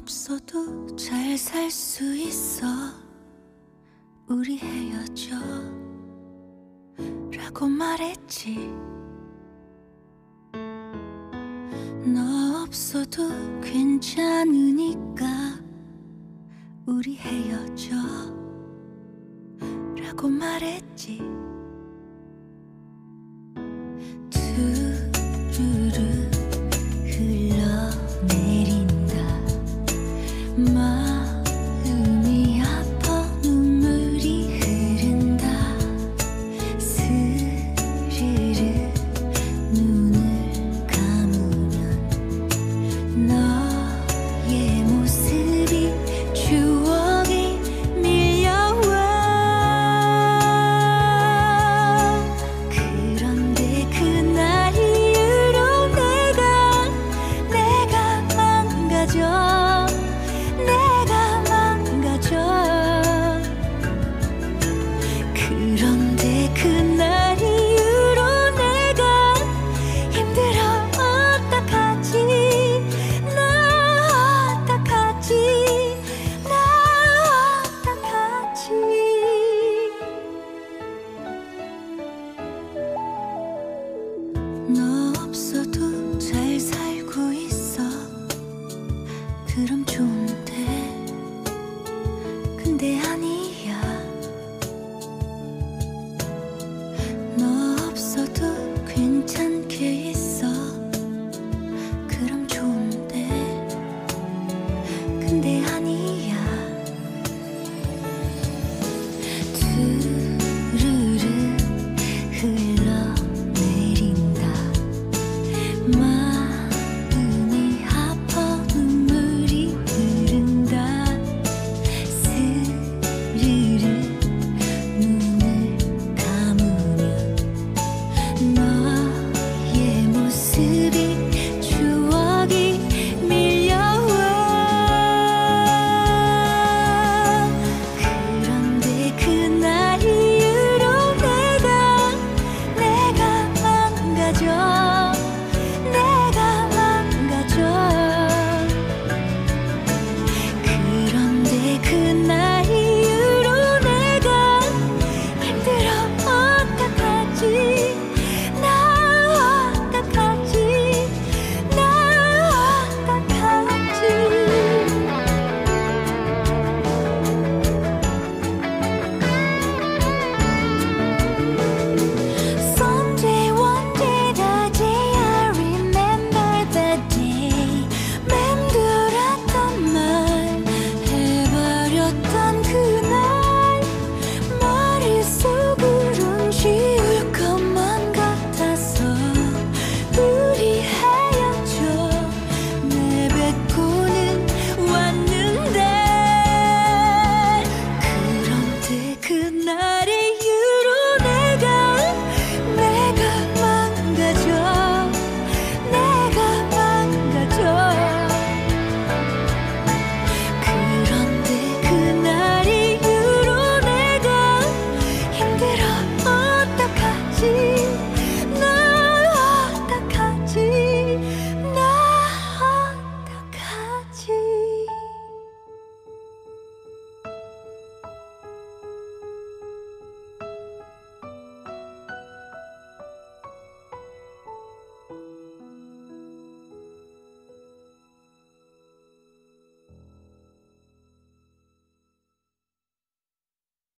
없어도 잘 살 수 있어. 우리 헤어져. 라고 말했지. 너 없어도 괜찮으니까 우리 헤어져. 라고 말했지. 두 就 de antes.